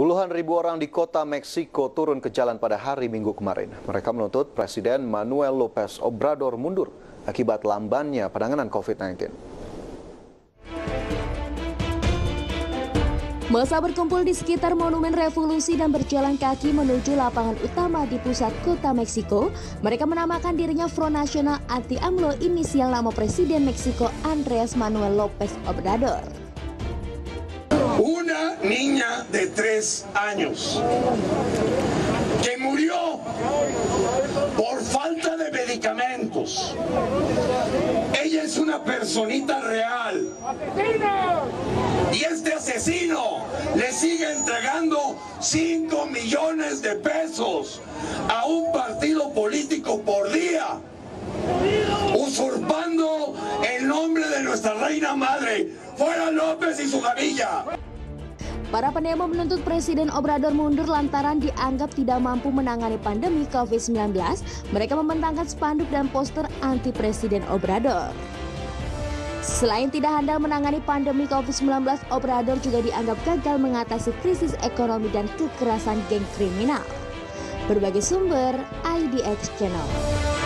Puluhan ribu orang di kota Meksiko turun ke jalan pada hari Minggu kemarin. Mereka menuntut Presiden Manuel Lopez Obrador mundur akibat lambannya penanganan COVID-19. Masa berkumpul di sekitar Monumen Revolusi dan berjalan kaki menuju lapangan utama di pusat kota Meksiko. Mereka menamakan dirinya Front Nasional Anti-AMLO inisial nama Presiden Meksiko Andres Manuel Lopez Obrador. Una ni años, que murió por falta de medicamentos. Ella es una personita real. Y este asesino le sigue entregando 5 millones de pesos a un partido político por día usurpando el nombre de nuestra reina madre. Fuera López y su familia. Para pendemo menuntut Presiden Obrador mundur lantaran dianggap tidak mampu menangani pandemi COVID-19. Mereka membentangkan spanduk dan poster anti Presiden Obrador. Selain tidak handal menangani pandemi COVID-19, Obrador juga dianggap gagal mengatasi krisis ekonomi dan kekerasan geng kriminal. Berbagai sumber, IDX Channel.